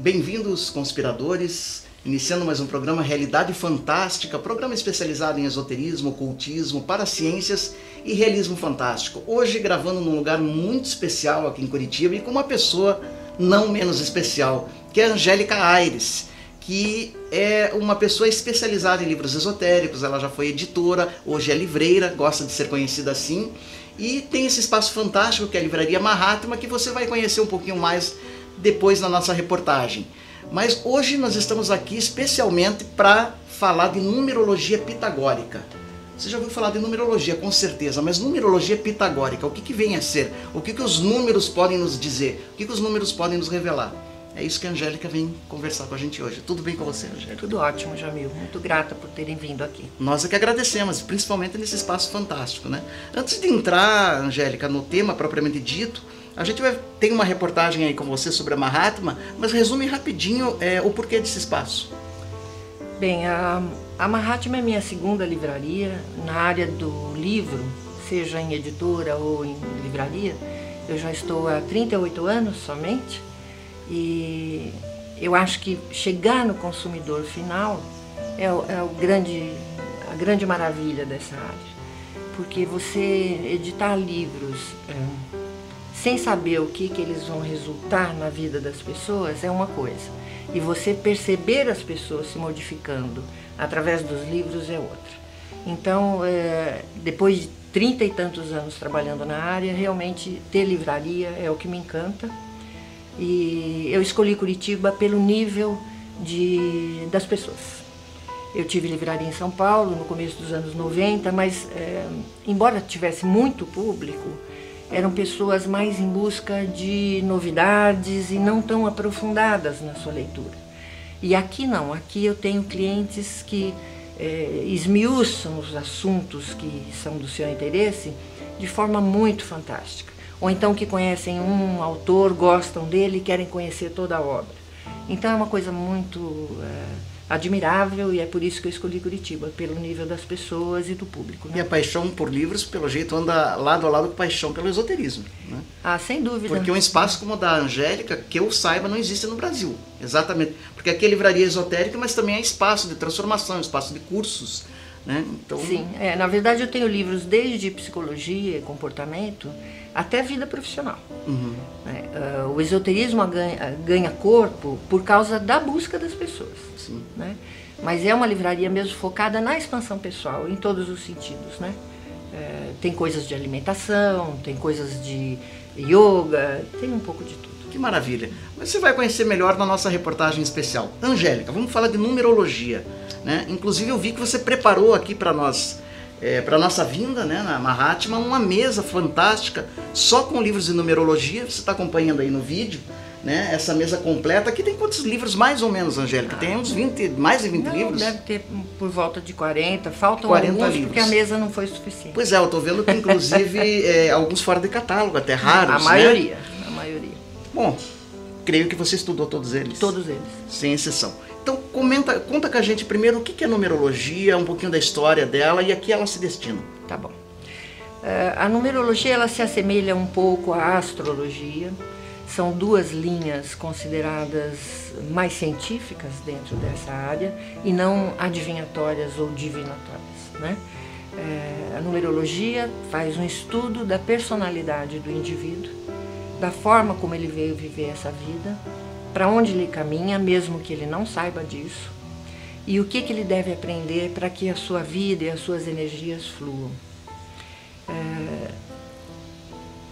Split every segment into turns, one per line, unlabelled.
Bem-vindos, conspiradores. Iniciando mais um programa Realidade Fantástica, programa especializado em esoterismo, ocultismo, paraciências e realismo fantástico. Hoje gravando num lugar muito especial aqui em Curitiba e com uma pessoa não menos especial, que é a Angélica Aires, que é uma pessoa especializada em livros esotéricos, ela já foi editora, hoje é livreira, gosta de ser conhecida assim, e tem esse espaço fantástico que é a Livraria Mahatma, que você vai conhecer um pouquinho mais depois na nossa reportagem. Mas hoje nós estamos aqui especialmente para falar de numerologia pitagórica. Você já ouviu falar de numerologia, com certeza, mas numerologia pitagórica, o que, que vem a ser? O que, que os números podem nos dizer? O que, que os números podem nos revelar? É isso que a Angélica vem conversar com a gente hoje. Tudo bem com você, Angélica?
Tudo ótimo, Jamil. Muito grata por terem vindo aqui.
Nós é que agradecemos, principalmente nesse espaço fantástico, né? Antes de entrar, Angélica, no tema propriamente dito, a gente vai tem uma reportagem aí com você sobre a Mahatma, mas resume rapidinho é, o porquê desse espaço.
Bem, a, a Mahatma é minha segunda livraria na área do livro, seja em editora ou em livraria. Eu já estou há 38 anos somente e eu acho que chegar no consumidor final é, é o grande, a grande maravilha dessa área. Porque você editar livros é, sem saber o que, que eles vão resultar na vida das pessoas é uma coisa. E você perceber as pessoas se modificando através dos livros é outra. Então, é, depois de trinta e tantos anos trabalhando na área, realmente ter livraria é o que me encanta. E eu escolhi Curitiba pelo nível de, das pessoas. Eu tive livraria em São Paulo no começo dos anos 90, mas é, embora tivesse muito público, eram pessoas mais em busca de novidades e não tão aprofundadas na sua leitura. E aqui não, aqui eu tenho clientes que é, esmiuçam os assuntos que são do seu interesse de forma muito fantástica. Ou então que conhecem um autor, gostam dele e querem conhecer toda a obra. Então é uma coisa muito. É, admirável e é por isso que eu escolhi Curitiba, pelo nível das pessoas e do público. Né?
E a paixão por livros, pelo jeito, anda lado a lado com a paixão pelo esoterismo. Né?
Ah, sem dúvida.
Porque um espaço como o da Angélica, que eu saiba, não existe no Brasil. Exatamente. Porque aqui é livraria esotérica, mas também é espaço de transformação, espaço de cursos. Né?
Então... Sim, é, na verdade eu tenho livros desde psicologia e comportamento até vida profissional. Uhum. É, uh, o esoterismo ganha, ganha, corpo por causa da busca das pessoas. Sim. Né? Mas é uma livraria mesmo focada na expansão pessoal, em todos os sentidos. Né? É, tem coisas de alimentação, tem coisas de yoga, tem um pouco de tudo.
Que maravilha. Mas você vai conhecer melhor na nossa reportagem especial. Angélica, vamos falar de numerologia. Né? Inclusive eu vi que você preparou aqui para nós, é, para nossa vinda né, na Mahatma, uma mesa fantástica só com livros de numerologia. Você está acompanhando aí no vídeo. Né, essa mesa completa. Aqui tem quantos livros mais ou menos, Angélica? Tem uns 20, mais de 20
não,
livros?
Deve ter por volta de 40. Faltam 40 alguns livros. porque a mesa não foi suficiente.
Pois é, eu estou vendo que inclusive é, alguns fora de catálogo, até raros.
A maioria, né? a maioria.
Bom, creio que você estudou todos eles.
Todos eles.
Sem exceção. Então comenta, conta com a gente primeiro o que é numerologia, um pouquinho da história dela e a que ela se destina.
Tá bom. Uh, a numerologia ela se assemelha um pouco à astrologia. São duas linhas consideradas mais científicas dentro dessa área e não adivinhatórias ou divinatórias. Né? Uh, a numerologia faz um estudo da personalidade do indivíduo, da forma como ele veio viver essa vida para onde ele caminha, mesmo que ele não saiba disso, e o que, que ele deve aprender para que a sua vida e as suas energias fluam. É,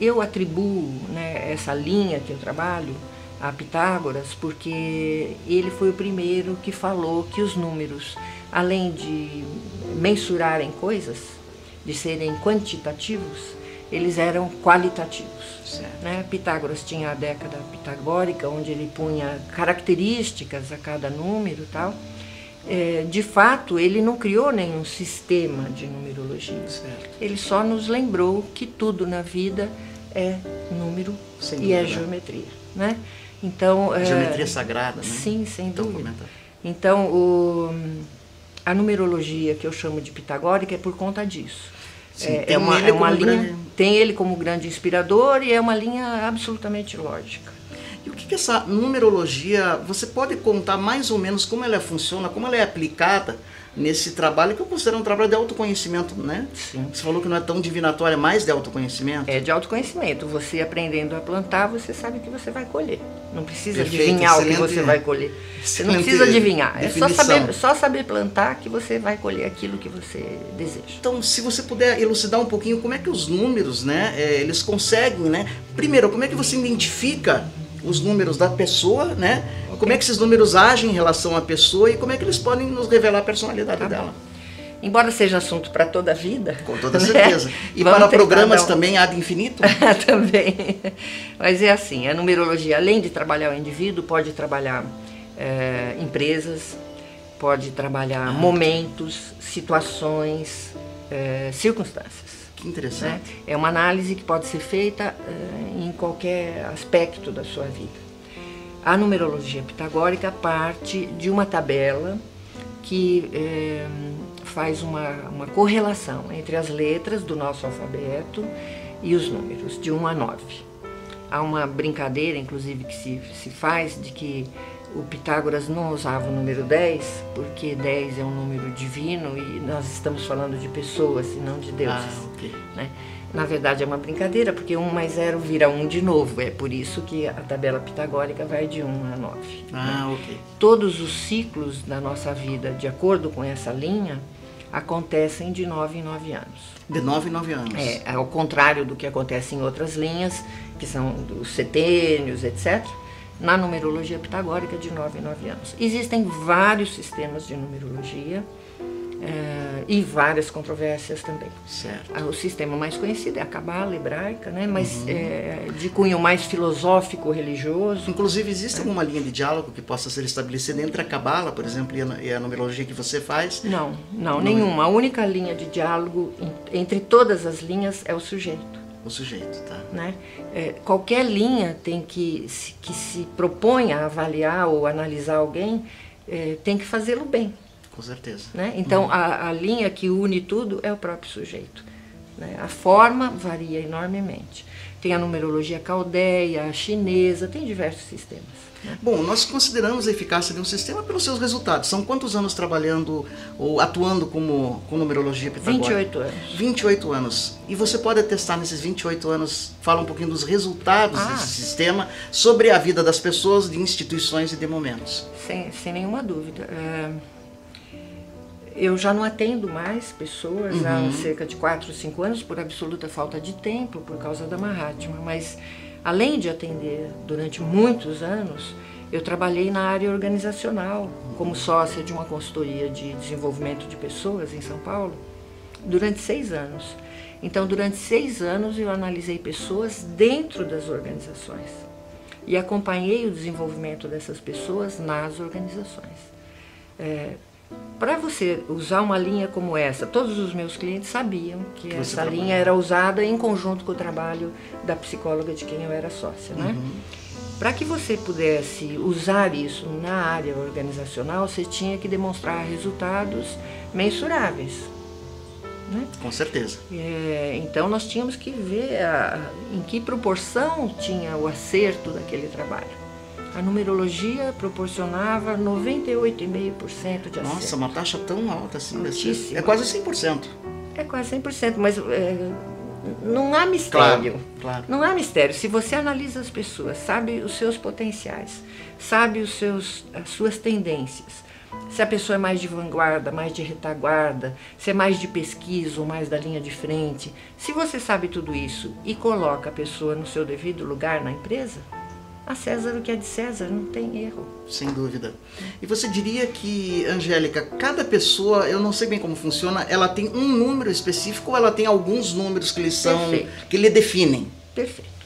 eu atribuo né, essa linha que eu trabalho a Pitágoras porque ele foi o primeiro que falou que os números, além de mensurarem coisas, de serem quantitativos, eles eram qualitativos. Né? Pitágoras tinha a década pitagórica, onde ele punha características a cada número tal. É, de fato, ele não criou nenhum sistema de numerologia. Certo. Ele só nos lembrou que tudo na vida é número sem e é dúvida. é geometria. Né?
Então, é, geometria sagrada, né?
Sim, sem então, dúvida. Comenta. Então, o, a numerologia que eu chamo de pitagórica é por conta disso. Sim, é, é, uma, é uma linha, grande... tem ele como grande inspirador e é uma linha absolutamente lógica.
E o que, que essa numerologia, você pode contar mais ou menos como ela funciona, como ela é aplicada nesse trabalho que eu considero um trabalho de autoconhecimento, né?
Sim.
Você falou que não é tão divinatório, é mais de autoconhecimento.
É de autoconhecimento. Você aprendendo a plantar, você sabe que você vai colher. Não precisa
Perfeito,
adivinhar o que você vai colher. Você não precisa adivinhar. É só saber, só saber plantar que você vai colher aquilo que você deseja.
Então, se você puder elucidar um pouquinho como é que os números, né, é, eles conseguem, né? Primeiro, como é que você identifica os números da pessoa, né? Como é que esses números agem em relação à pessoa e como é que eles podem nos revelar a personalidade
Tá
dela?
Embora seja assunto para toda a vida.
Com toda
né?
certeza. E
Vamos
para programas
um-
também há de infinito?
Também. Mas é assim, a numerologia, além de trabalhar o indivíduo, pode trabalhar eh, empresas, pode trabalhar momentos, situações, eh, circunstâncias.
Que
né?
interessante.
É uma análise que pode ser feita eh, em qualquer aspecto da sua vida. A numerologia pitagórica parte de uma tabela que eh, faz uma, uma correlação entre as letras do nosso alfabeto e os números, de 1 a 9. Há uma brincadeira, inclusive, que se, se faz de que o Pitágoras não usava o número 10, porque 10 é um número divino e nós estamos falando de pessoas e não de deuses.
Ah, ok.
né? Na verdade é uma brincadeira, porque 1 mais 0 vira 1 de novo. É por isso que a tabela pitagórica vai de 1 a 9.
Ah, ok.
Todos os ciclos da nossa vida, de acordo com essa linha, acontecem de 9 em 9 anos.
De 9 em 9 anos.
É, ao contrário do que acontece em outras linhas, que são os setênios, etc. Na numerologia pitagórica, de 9 em 9 anos. Existem vários sistemas de numerologia eh, e várias controvérsias também.
Certo.
Ah, O sistema mais conhecido é a Cabala hebraica, né? mas é, de cunho mais filosófico, religioso.
Inclusive,
É.
existe alguma linha de diálogo que possa ser estabelecida entre a Cabala, por exemplo, e a, e a numerologia que você faz?
Não, não, nenhuma. A única linha de diálogo entre todas as linhas é o sujeito.
O sujeito, tá?
né? É, qualquer linha tem que se, que se propõe a avaliar ou analisar alguém é, tem que fazê-lo bem,
Com certeza.
né? Então a, a linha que une tudo é o próprio sujeito. né? A forma varia enormemente. Tem a numerologia caldeia, a chinesa, tem diversos sistemas. né?
Bom, nós consideramos a eficácia de um sistema pelos seus resultados. São quantos anos trabalhando ou atuando como, com numerologia pitagórica?
28 anos.
28 anos. E você pode atestar nesses 28 anos, fala um pouquinho dos resultados
Ah.
desse sistema sobre a vida das pessoas, de instituições e de momentos.
Sem, sem nenhuma dúvida. É, eu já não atendo mais pessoas
Uhum.
há cerca de 4 ou 5 anos por absoluta falta de tempo, por causa da Mahatma. Mas, além de atender durante muitos anos, eu trabalhei na área organizacional, como sócia de uma consultoria de desenvolvimento de pessoas em São Paulo, durante seis anos. Então, durante seis anos, eu analisei pessoas dentro das organizações e acompanhei o desenvolvimento dessas pessoas nas organizações. Para você usar uma linha como essa, todos os meus clientes sabiam que,
você
essa
trabalha.
linha era usada em conjunto com o trabalho da psicóloga de quem eu era sócia. Né?
Uhum.
Para que você pudesse usar isso na área organizacional, você tinha que demonstrar resultados mensuráveis. Né?
Com certeza.
É, então nós tínhamos que ver a- em que proporção tinha o acerto daquele trabalho. A numerologia proporcionava 98,5% de acerto.
Nossa, uma taxa tão alta assim.
Altíssima.
É quase 100%.
É quase 100%, mas é, não há mistério.
claro.
Não há mistério. Se você analisa as pessoas, sabe os seus potenciais, sabe os seus, as suas tendências, se a pessoa é mais de vanguarda, mais de retaguarda, se é mais de pesquisa ou mais da linha de frente, se você sabe tudo isso e coloca a pessoa no seu devido lugar na empresa, a César o que é de César, não tem erro.
Sem dúvida. E você diria que, Angélica, cada pessoa, eu não sei bem como funciona, ela tem um número específico ou ela tem alguns números que lhe são,
Perfeito.
que lhe definem?
Perfeito.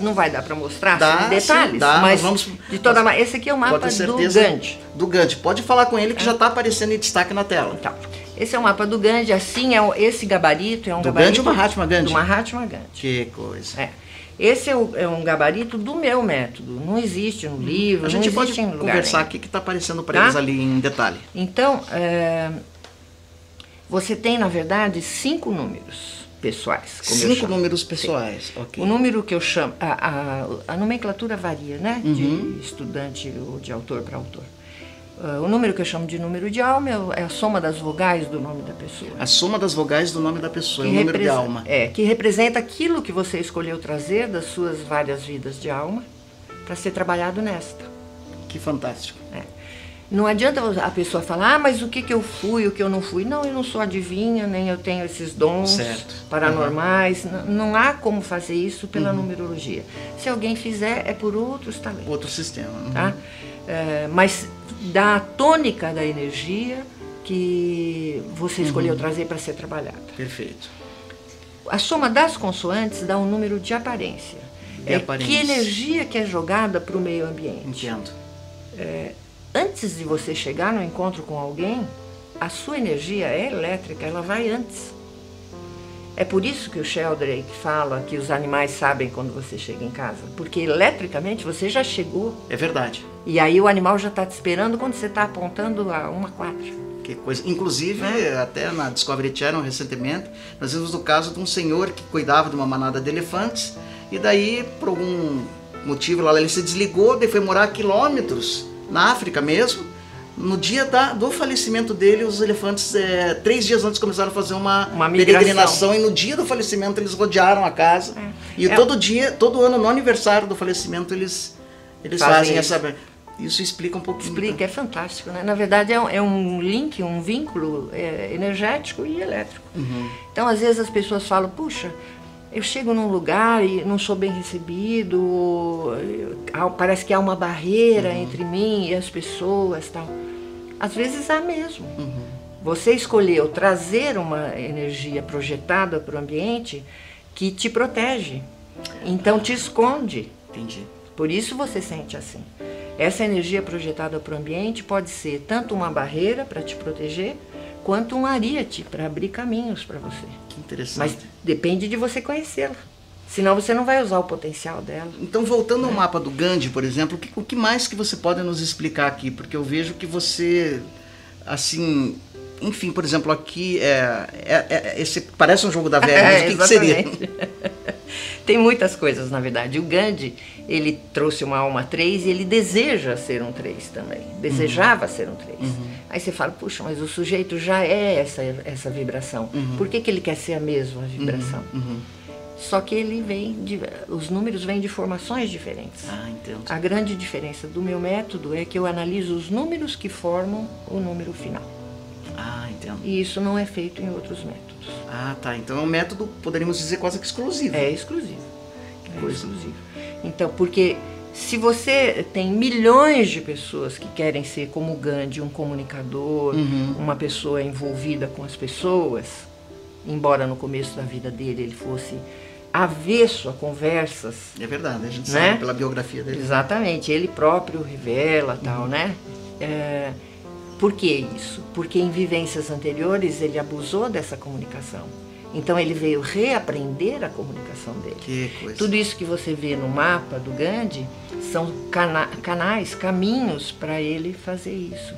Não vai dar para mostrar
Dá,
detalhes,
sim, dá,
mas
vamos-
de toda esse aqui é o mapa do. Gandhi.
Do Gandhi. Pode falar com ele que já está aparecendo em destaque na tela.
Então, esse é o mapa do Gandhi, assim é esse gabarito é um
Do
gabarito
Gandhi ou Mahatma Gandhi?
do Mahatma Gandhi.
Que coisa.
É. Esse é, o- é um gabarito do meu método. Não existe no livro,
A gente
não
pode
existe em lugar
conversar aqui que está aparecendo para
Tá?
eles ali em detalhe.
Então, é, você tem, na verdade, cinco números. pessoais.
Cinco números pessoais, Sim. ok.
O número que eu chamo. A, a, a nomenclatura varia, né? Uhum. De estudante ou de autor para autor. Uh, o número que eu chamo de número de alma é, é a soma das vogais do nome da pessoa.
A soma das vogais do nome da pessoa, que é o número de alma.
É, que representa aquilo que você escolheu trazer das suas várias vidas de alma para ser trabalhado nesta.
Que fantástico.
É. Não adianta a pessoa falar, ah, mas o que, que eu fui, o que eu não fui. Não, eu não sou adivinha, nem eu tenho esses dons certo. paranormais. Uhum. Não, não, há como fazer isso pela uhum. numerologia. Se alguém fizer, é por outros talentos.
Outro sistema. Uhum.
Tá? É, mas da tônica da energia que você escolheu uhum. trazer para ser trabalhada.
Perfeito.
A soma das consoantes dá um número de aparência. De é aparência. que energia que é jogada para o meio ambiente.
Entendo.
É, antes de você chegar no encontro com alguém, a sua energia é elétrica, ela vai antes. É por isso que o Sheldrake fala que os animais sabem quando você chega em casa, porque eletricamente você já chegou.
É verdade.
E aí o animal já está te esperando quando você está apontando a uma quadra.
Que coisa. Inclusive, é. até na Discovery Channel recentemente, nós vimos o caso de um senhor que cuidava de uma manada de elefantes e daí, por algum motivo lá, ele se desligou, daí foi morar quilômetros na África mesmo no dia da, do falecimento dele, os elefantes, é, três dias antes, começaram a fazer uma, uma peregrinação. E no dia do falecimento, eles rodearam a casa. É. E é. todo dia, todo ano, no aniversário do falecimento, eles, eles fazem, fazem essa. Isso explica um pouquinho.
Explica, é fantástico. Né? Na verdade, é um, é um link, um vínculo é, energético e elétrico. Uhum. Então, às vezes, as pessoas falam: puxa, eu chego num lugar e não sou bem recebido, parece que há uma barreira uhum. entre mim e as pessoas tal. Às vezes há mesmo. Uhum. Você escolheu trazer uma energia projetada para o ambiente que te protege. Então te esconde.
Entendi.
Por isso você sente assim. Essa energia projetada para o ambiente pode ser tanto uma barreira para te proteger, quanto um ariete para abrir caminhos para você.
Que interessante.
Mas depende de você conhecê-la. Senão você não vai usar o potencial dela.
Então, voltando ao mapa do Gandhi, por exemplo, o que, o que mais que você pode nos explicar aqui? Porque eu vejo que você, assim, enfim, por exemplo, aqui é, é, é esse parece um jogo da velha, mas o que, que, seria?
Tem muitas coisas, na verdade. O Gandhi, ele trouxe uma alma 3 e ele deseja ser um 3 também. Desejava uhum. ser um 3. Uhum. Aí você fala, puxa, mas o sujeito já é essa, essa vibração. Uhum. Por que, que ele quer ser a mesma vibração? Uhum. Uhum. Só que ele vem de, os números vêm de formações diferentes.
Ah, entendo.
A grande diferença do meu método é que eu analiso os números que formam o número final.
Ah, entendo.
E isso não é feito em outros métodos.
Ah, tá. Então é um método, poderíamos dizer, quase que exclusivo.
É exclusivo. Que é coisa. exclusivo. Então, porque se você tem milhões de pessoas que querem ser como Gandhi, um comunicador, uhum. uma pessoa envolvida com as pessoas, embora no começo da vida dele ele fosse avesso a conversas.
É verdade, a gente né? sabe pela biografia dele.
Exatamente, ele próprio revela uhum. tal, né? É, por que isso? Porque em vivências anteriores ele abusou dessa comunicação. Então ele veio reaprender a comunicação dele.
Que coisa.
Tudo isso que você vê no mapa do Gandhi são cana canais, caminhos para ele fazer isso.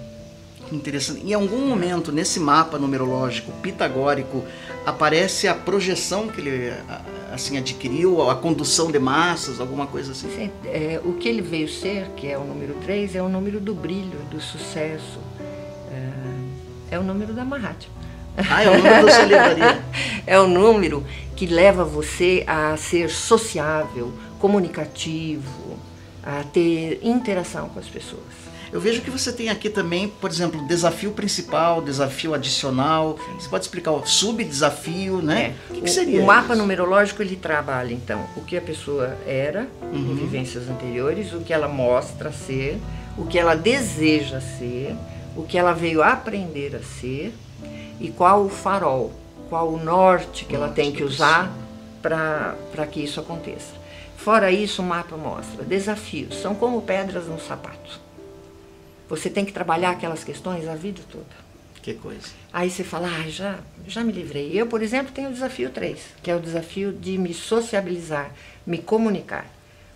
Interessante. Em algum momento nesse mapa numerológico pitagórico aparece a projeção que ele assim adquiriu, a condução de massas, alguma coisa assim?
Sim, é, o que ele veio ser, que é o número 3, é o número do brilho, do sucesso. É, o número da Mahatma.
Ah, é o número da sua livraria.
é o número que leva você a ser sociável, comunicativo, a ter interação com as pessoas.
Eu vejo que você tem aqui também, por exemplo, desafio principal, desafio adicional. Você pode explicar o subdesafio, né?
É. O que, que seria? O, mapa isso? numerológico ele trabalha então o que a pessoa era uhum. em vivências anteriores, o que ela mostra ser, o que ela deseja ser, o que ela veio aprender a ser e qual o farol, qual o norte que norte, ela tem que usar para que isso aconteça. Fora isso, o mapa mostra desafios, são como pedras no sapato. Você tem que trabalhar aquelas questões a vida toda.
Que coisa.
Aí você fala, ah, já, já me livrei. Eu, por exemplo, tenho o desafio 3, que é o desafio de me sociabilizar, me comunicar.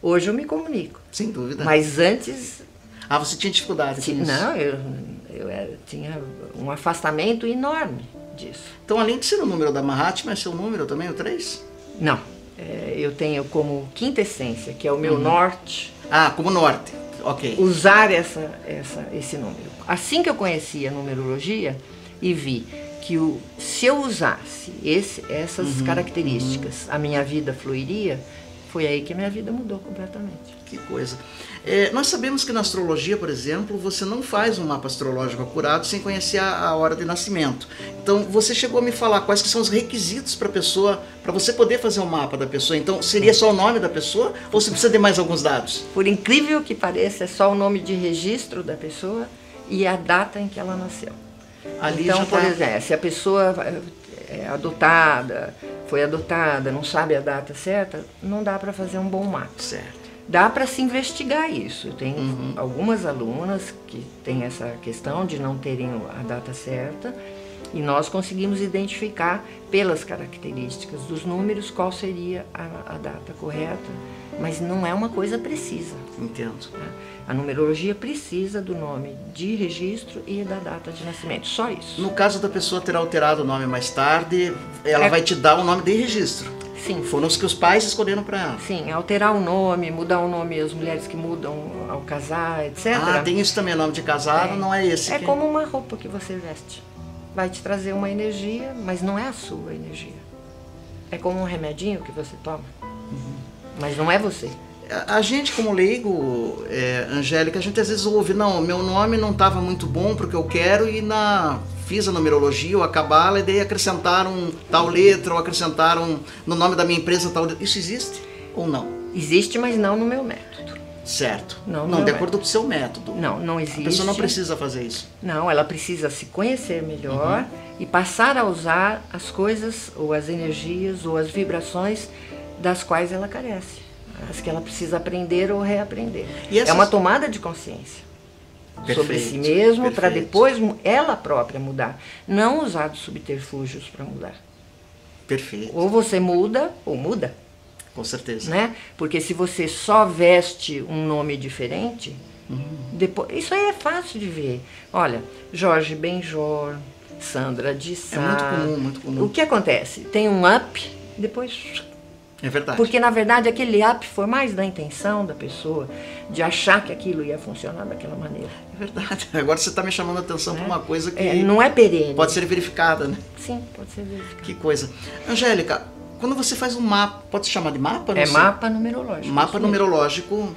Hoje eu me comunico.
Sem dúvida.
Mas antes.
Ah, você tinha dificuldade
com isso? Não, eu, eu era, tinha um afastamento enorme. disso.
Então, além de ser o número da Mahatma, é seu número também, o 3?
Não. É, eu tenho como quinta essência, que é o meu uhum. norte.
Ah, como norte. Ok.
Usar essa, essa, esse número. Assim que eu conheci a numerologia e vi que o, se eu usasse esse, essas uhum, características, uhum. a minha vida fluiria, foi aí que a minha vida mudou completamente.
Que coisa. É, nós sabemos que na astrologia, por exemplo, você não faz um mapa astrológico acurado sem conhecer a, a hora de nascimento. Então, você chegou a me falar quais que são os requisitos para pessoa, para você poder fazer um mapa da pessoa. Então, seria só o nome da pessoa ou você precisa de mais alguns dados?
Por incrível que pareça, é só o nome de registro da pessoa e a data em que ela nasceu. Ali então, por tá... exemplo, se a pessoa é adotada, foi adotada, não sabe a data certa, não dá para fazer um bom mapa.
Certo.
Dá para se investigar isso. Tem uhum. algumas alunas que têm essa questão de não terem a data certa e nós conseguimos identificar pelas características dos números qual seria a, a data correta, mas não é uma coisa precisa.
Entendo.
Né? A numerologia precisa do nome de registro e da data de nascimento, só isso.
No caso da pessoa ter alterado o nome mais tarde, ela é... vai te dar o nome de registro.
Sim.
Foram os que os pais escolheram para ela.
Sim, alterar o nome, mudar o nome, as mulheres que mudam ao casar, etc.
Ah, tem isso também, nome de casado é. não é esse.
É
que...
como uma roupa que você veste. Vai te trazer uma energia, mas não é a sua energia. É como um remedinho que você toma. Uhum. Mas não é você
a gente como leigo, é, Angélica, a gente às vezes ouve, não, meu nome não estava muito bom porque eu quero e na fiz a numerologia ou a cabala e daí acrescentaram tal letra ou acrescentaram no nome da minha empresa tal letra. Isso existe ou não?
Existe, mas não no meu método.
Certo. Não, não de acordo com o seu método.
Não, não existe.
A pessoa não precisa fazer isso.
Não, ela precisa se conhecer melhor uhum. e passar a usar as coisas ou as energias ou as vibrações das quais ela carece as que ela precisa aprender ou reaprender. Essas... É uma tomada de consciência perfeito, sobre si mesmo para depois ela própria mudar. Não usar dos subterfúgios para mudar.
Perfeito.
Ou você muda ou muda.
Com certeza.
Né? Porque se você só veste um nome diferente, uhum. depois, isso aí é fácil de ver. Olha, Jorge Benjor, Sandra de Sá.
É muito comum, muito comum.
O que acontece? Tem um up, depois
é verdade.
Porque, na verdade, aquele up foi mais da intenção da pessoa, de achar que aquilo ia funcionar daquela maneira.
É verdade. Agora você está me chamando a atenção é. para uma coisa que.
É, não é perene.
Pode ser verificada, né?
Sim, pode ser verificada.
Que coisa. Angélica, quando você faz um mapa, pode se chamar de mapa?
é sei. mapa numerológico.
Mapa numerológico,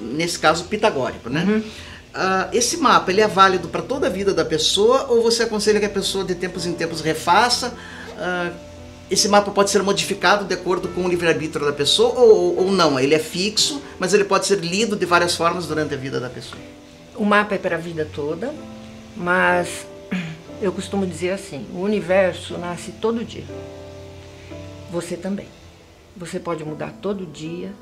nesse caso pitagórico, né? Uhum. Uh, esse mapa ele é válido para toda a vida da pessoa ou você aconselha que a pessoa de tempos em tempos refaça? Uh, esse mapa pode ser modificado de acordo com o livre-arbítrio da pessoa ou, ou não? Ele é fixo, mas ele pode ser lido de várias formas durante a vida da pessoa.
O mapa é para a vida toda, mas eu costumo dizer assim: o universo nasce todo dia. Você também. Você pode mudar todo dia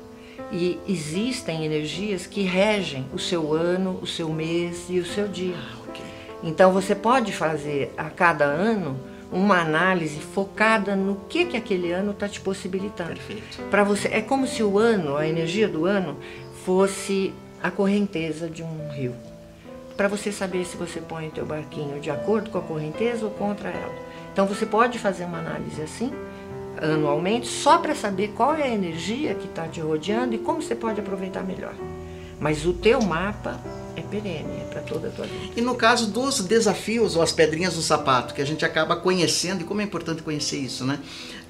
e existem energias que regem o seu ano, o seu mês e o seu dia. Ah, okay. Então você pode fazer a cada ano uma análise focada no que que aquele ano está te possibilitando. Para você é como se o ano, a energia do ano, fosse a correnteza de um rio. Para você saber se você põe o teu barquinho de acordo com a correnteza ou contra ela. Então você pode fazer uma análise assim anualmente só para saber qual é a energia que está te rodeando e como você pode aproveitar melhor. Mas o teu mapa é perene, é para toda a tua vida.
E no caso dos desafios ou as pedrinhas do sapato, que a gente acaba conhecendo, e como é importante conhecer isso, né?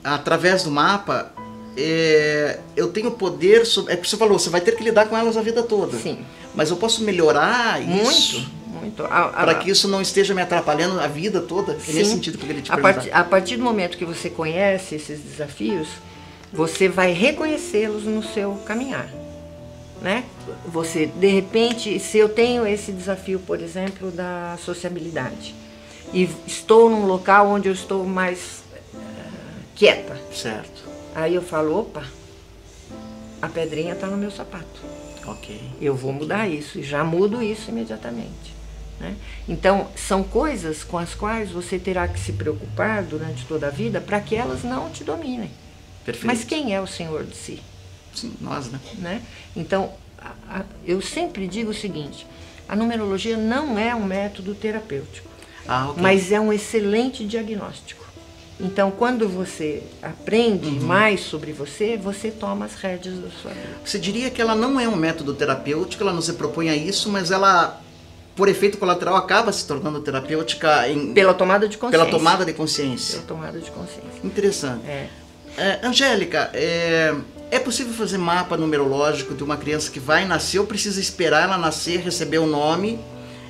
Através do mapa, é, eu tenho poder sobre. É que você falou, você vai ter que lidar com elas a vida toda.
Sim.
Mas eu posso melhorar
muito,
isso.
Muito,
Para que isso não esteja me atrapalhando a vida toda. É nesse sentido que eu queria te
a partir, a partir do momento que você conhece esses desafios, você vai reconhecê-los no seu caminhar né? Você, de repente, se eu tenho esse desafio, por exemplo, da sociabilidade e estou num local onde eu estou mais uh, quieta.
Certo.
Aí eu falo, opa, a pedrinha está no meu sapato.
Ok.
Eu vou mudar isso e já mudo isso imediatamente. Né? Então, são coisas com as quais você terá que se preocupar durante toda a vida para que elas não te dominem.
Perfeito.
Mas quem é o Senhor de si?
Sim, nós, né?
né? Então, a, a, eu sempre digo o seguinte: a numerologia não é um método terapêutico.
Ah, ok.
Mas é um excelente diagnóstico. Então, quando você aprende
Uhum.
mais sobre você, você toma as rédeas da sua vida.
Você diria que ela não é um método terapêutico, ela não se propõe a isso, mas ela, por efeito colateral, acaba se tornando terapêutica em-
Pela tomada de consciência.
pela tomada de consciência.
Pela tomada de consciência.
Interessante.
É.
É, Angélica, é, é possível fazer mapa numerológico de uma criança que vai nascer ou precisa esperar ela nascer, receber o nome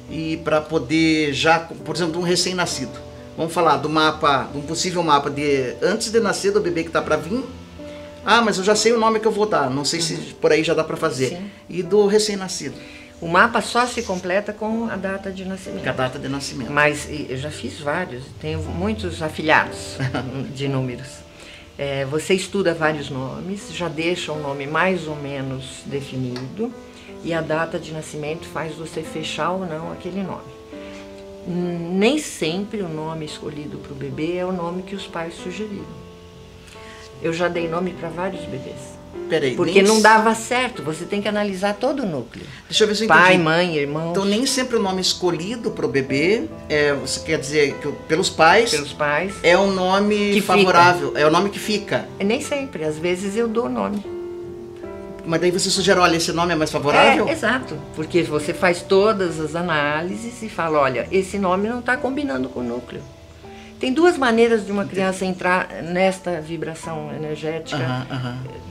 e para poder já, por exemplo, de um recém-nascido? Vamos falar do mapa, de um possível mapa de antes de nascer do bebê que está para vir. Ah, mas eu já sei o nome que eu vou dar. Não sei se por aí já dá para fazer.
Sim.
E do recém-nascido,
O mapa só se completa com a data de nascimento.
com a data de nascimento.
Mas eu já fiz vários, tenho muitos afilhados de números. É, você estuda vários nomes, já deixa o nome mais ou menos definido e a data de nascimento faz você fechar ou não aquele nome. Nem sempre o nome escolhido para o bebê é o nome que os pais sugeriram. Eu já dei nome para vários bebês.
Peraí,
Porque
nem
não dava certo, você tem que analisar todo o núcleo.
Deixa eu ver se eu
Pai,
entendi.
mãe, irmãos,
Então nem sempre o nome escolhido para o bebê, é, você quer dizer que o- pelos pais
pelos pais.
é o nome
Que fica.
favorável, é o nome que fica.
Nem sempre, às vezes eu dou nome.
Mas daí você sugere, olha, esse nome é mais favorável?
É, exato, porque você faz todas as análises e fala, olha, esse nome não está combinando com o núcleo. Tem duas maneiras de uma criança entrar nesta vibração energética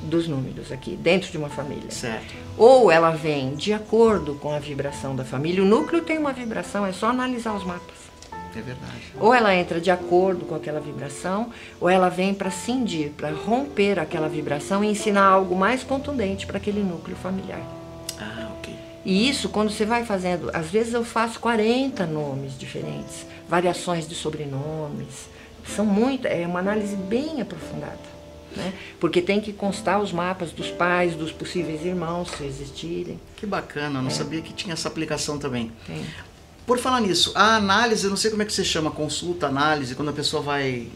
dos números aqui, dentro de uma família.
Certo.
Ou ela vem de acordo com a vibração da família. O núcleo tem uma vibração, é só analisar os mapas.
É verdade.
Ou ela entra de acordo com aquela vibração, ou ela vem para cindir, para romper aquela vibração e ensinar algo mais contundente para aquele núcleo familiar.
Ah, ok.
E isso, quando você vai fazendo, às vezes eu faço 40 nomes diferentes, variações de sobrenomes. São muito, é uma análise bem aprofundada. Né? Porque tem que constar os mapas dos pais, dos possíveis irmãos, se existirem.
Que bacana, não sabia que tinha essa aplicação também.
Tem.
Por falar nisso, a análise, não sei como é que você chama, consulta, análise, quando a pessoa vai.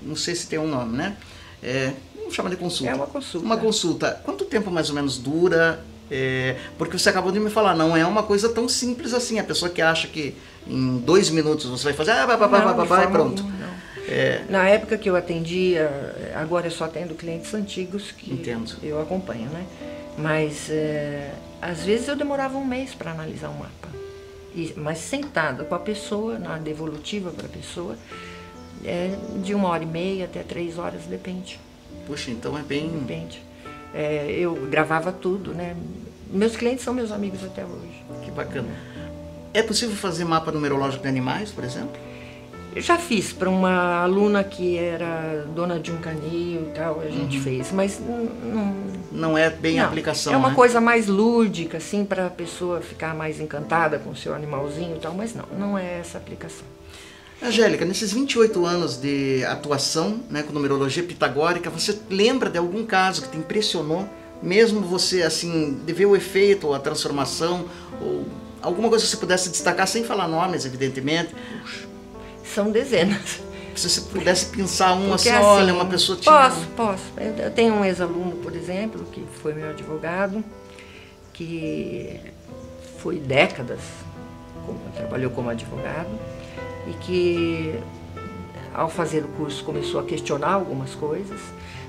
Não sei se tem um nome, né? É, vamos chamar de consulta.
É uma consulta.
Uma consulta. Quanto tempo mais ou menos dura? É, porque você acabou de me falar, não é uma coisa tão simples assim. A pessoa que acha que em dois minutos você vai fazer, ah, e pronto.
alguma.
É,
Na época que eu atendia, agora eu só atendo clientes antigos que
Entendo.
eu acompanho, né? Mas é, às vezes eu demorava um mês para analisar um mapa. E, mas sentada com a pessoa, na devolutiva para a pessoa, é de uma hora e meia até três horas, depende.
puxa, então é bem.
Depende. É, eu gravava tudo, né? Meus clientes são meus amigos até hoje.
Que bacana. É possível fazer mapa numerológico de animais, por exemplo?
Eu já fiz para uma aluna que era dona de um canil e tal, a gente fez, mas não, não,
Não é bem
Não,
aplicação.
É uma
né?
coisa mais lúdica, assim, para a pessoa ficar mais encantada com o seu animalzinho e tal, mas não, não é essa aplicação.
Angélica, nesses 28 anos de atuação né, com numerologia pitagórica, você lembra de algum caso que te impressionou? Mesmo você, assim, de ver o efeito, ou a transformação, ou alguma coisa que você pudesse destacar, sem falar nomes, evidentemente.
São dezenas.
Se você pudesse pensar um
Porque,
assim, olha, uma pessoa tinha...
Posso, posso. Eu eu tenho um ex-aluno, por exemplo, que foi meu advogado, que foi décadas, como, trabalhou como advogado, e que ao fazer o curso começou a questionar algumas coisas.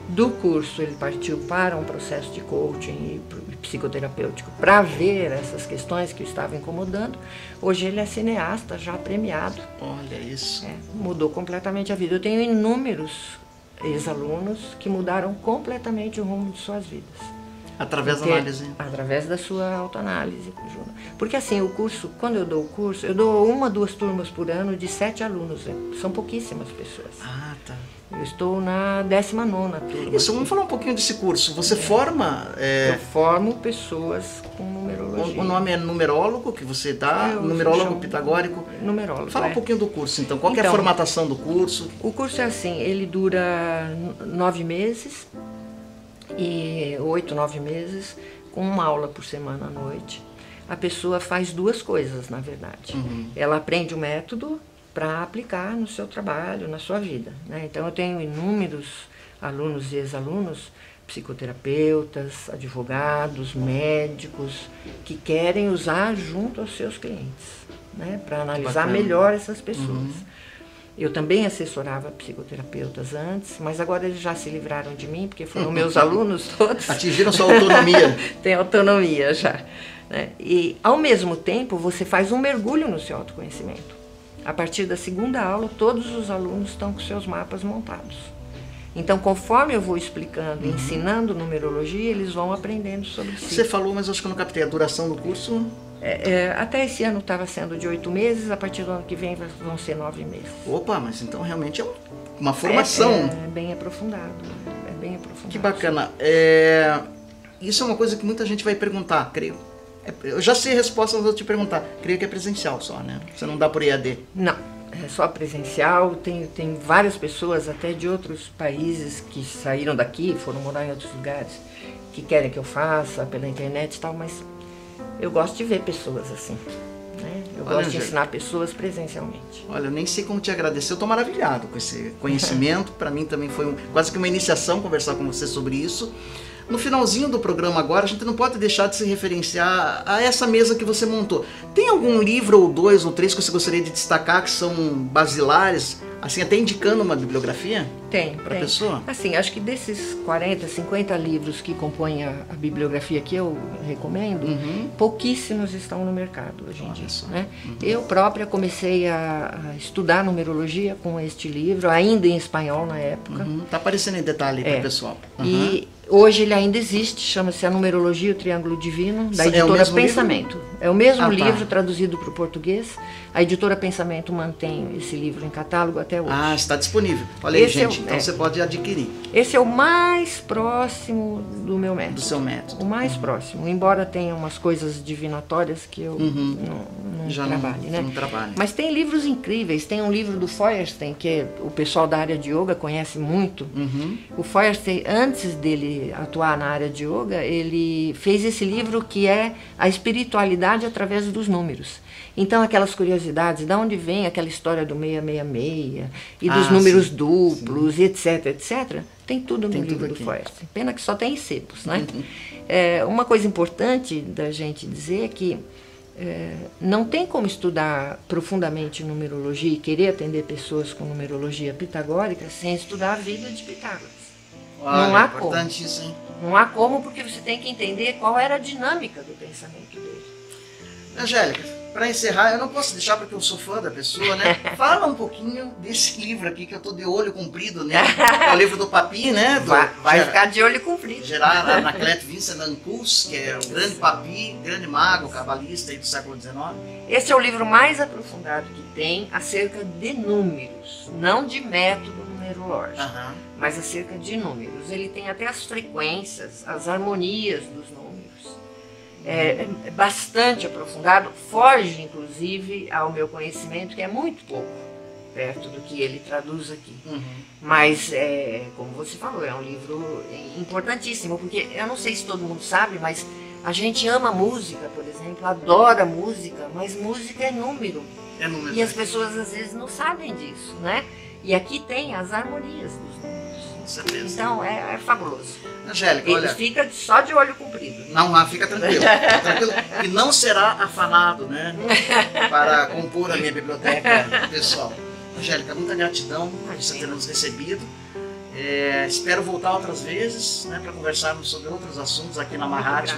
Do curso ele partiu para um processo de coaching e psicoterapêutico para ver essas questões que o estavam incomodando. Hoje ele é cineasta, já premiado.
Olha isso.
É, mudou completamente a vida. Eu tenho inúmeros ex-alunos que mudaram completamente o rumo de suas vidas.
Através da análise.
Através da sua autoanálise, Juna. Porque assim, o curso, quando eu dou o curso, eu dou uma, duas turmas por ano de sete alunos. né? São pouquíssimas pessoas.
Ah, tá.
Eu estou na 19 turma.
Isso, vamos falar um pouquinho desse curso. Você forma... é,
Eu formo pessoas com numerologia.
o, o nome é numerólogo que você dá,
Eu
numerólogo
chamo-
pitagórico.
Numerólogo.
Fala
é.
um pouquinho do curso, então. Qual que é a
Então,
formatação do curso?
O curso é assim, ele dura nove meses, e oito, nove meses, com uma aula por semana à noite. A pessoa faz duas coisas, na verdade. Ela aprende o método para aplicar no seu trabalho, na sua vida. né? Então, eu tenho inúmeros alunos e ex-alunos, psicoterapeutas, advogados, médicos, que querem usar junto aos seus clientes. né, para analisar melhor essas pessoas. Uhum. Eu também assessorava psicoterapeutas antes, mas agora eles já se livraram de mim, porque foram meus alunos todos.
Atingiram sua autonomia.
Tem autonomia já. Né? E, ao mesmo tempo, você faz um mergulho no seu autoconhecimento. A partir da segunda aula, todos os alunos estão com seus mapas montados. Então, conforme eu vou explicando, uhum. ensinando numerologia, eles vão aprendendo sobre si.
Você falou, mas acho que eu não captei a duração do curso.
É, é, até esse ano estava sendo de oito meses, a partir do ano que vem vão ser nove meses.
Opa, mas então realmente é uma formação. É,
é bem aprofundado. É bem aprofundado.
Que bacana. É, isso é uma coisa que muita gente vai perguntar, creio. É, eu já sei a resposta, mas vou te perguntar. Creio que é presencial só, né? Você não dá por EAD.
Não é só presencial. Tem, tem várias pessoas, até de outros países, que saíram daqui, foram morar em outros lugares, que querem que eu faça pela internet e tal, mas eu gosto de ver pessoas assim. Né? Eu Olha, gosto de ensinar pessoas presencialmente.
Olha, eu nem sei como te agradecer. Eu estou maravilhado com esse conhecimento. Para mim também foi um, quase que uma iniciação conversar com você sobre isso. No finalzinho do programa agora, a gente não pode deixar de se referenciar a essa mesa que você montou. Tem algum livro ou dois ou três que você gostaria de destacar que são basilares, assim, até indicando uma bibliografia?
Tem,
para a pessoa?
Assim, acho que desses 40, 50 livros que compõem a, a bibliografia que eu recomendo, uhum. pouquíssimos estão no mercado hoje em dia. Né? Uhum. Eu própria comecei a, a, estudar numerologia com este livro, ainda em espanhol na época.
Está uhum. aparecendo em detalhe é. para o pessoal.
E Hoje ele ainda existe, chama-se A Numerologia o Triângulo Divino, da é editora é Pensamento. Livro? É o mesmo ah, tá. livro traduzido para o português. A editora Pensamento mantém esse livro em catálogo até hoje.
Ah, está disponível. Olha esse aí, gente, é então é. você pode adquirir.
Esse é o mais próximo do meu método.
Do seu método.
O mais uhum. próximo, embora tenha umas coisas divinatórias que eu uhum. não, não Já trabalho, não, né?
Não trabalho.
Mas tem livros incríveis. Tem um livro do Feuerstein, que o pessoal da área de yoga conhece muito. Uhum. O Feuerstein, antes dele atuar na área de yoga, ele fez esse livro que é a espiritualidade através dos números. Então, aquelas curiosidades, de onde vem aquela história do 666 e dos ah, números sim, duplos, sim. etc, etc, tem tudo tem no tudo livro aqui. do Forte. Pena que só tem sebos, né? é, uma coisa importante da gente dizer é que é, não tem como estudar profundamente numerologia e querer atender pessoas com numerologia pitagórica sem estudar a vida de Pitágoras.
Olha, não há como. Isso, hein?
Não há como, porque você tem que entender qual era a dinâmica do pensamento dele.
Angélica, para encerrar, eu não posso deixar porque eu sou fã da pessoa, né? Fala um pouquinho desse livro aqui que eu tô de olho comprido, né? É o livro do Papi, né? Do,
vai, vai Ger ficar de olho comprido.
Gerard Anacleto Vincent Ancus, que é o grande Papi, grande mago, cabalista do século XIX.
Esse é o livro mais aprofundado que tem acerca de números, não de método numerológico. Uhum mas acerca de números. Ele tem até as frequências, as harmonias dos números. É, é bastante aprofundado, foge inclusive ao meu conhecimento, que é muito pouco perto do que ele traduz aqui. Uhum. Mas, é, como você falou, é um livro importantíssimo, porque eu não sei se todo mundo sabe, mas a gente ama música, por exemplo, adora música, mas música é número.
É número.
E as pessoas às vezes não sabem disso, né? E aqui tem as harmonias dos números certeza. Então é, é fabuloso.
Angélica, Ele olha.
fica só de olho comprido.
Não, ah, fica tranquilo. tranquilo. E não será afanado, né? Para compor a minha biblioteca pessoal. Angélica, muita gratidão por você ter nos recebido. É, espero voltar outras vezes né, para conversarmos sobre outros assuntos aqui na Mahat.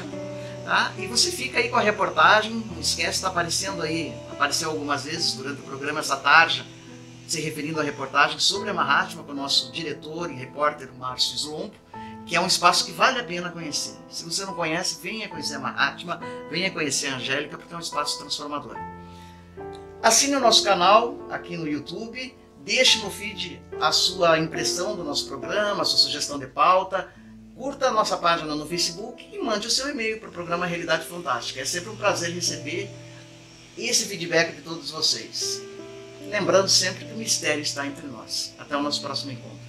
Tá? E você fica aí com a reportagem, não esquece, está aparecendo aí, apareceu algumas vezes durante o programa essa tarde se referindo à reportagem sobre a Mahatma com o nosso diretor e repórter Márcio Slompo, que é um espaço que vale a pena conhecer. Se você não conhece, venha conhecer a Mahatma, venha conhecer a Angélica, porque é um espaço transformador. Assine o nosso canal aqui no YouTube, deixe no feed a sua impressão do nosso programa, a sua sugestão de pauta, curta a nossa página no Facebook e mande o seu e-mail para o programa Realidade Fantástica. É sempre um prazer receber esse feedback de todos vocês. Lembrando sempre que o mistério está entre nós. Até o nosso próximo encontro.